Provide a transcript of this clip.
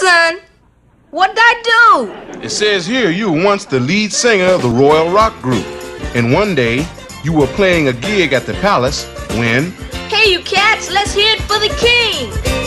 son. What'd I do? It says here you were once the lead singer of the Royal Rock Group. And one day, you were playing a gig at the palace when... Hey, you cats, let's hear it for the king!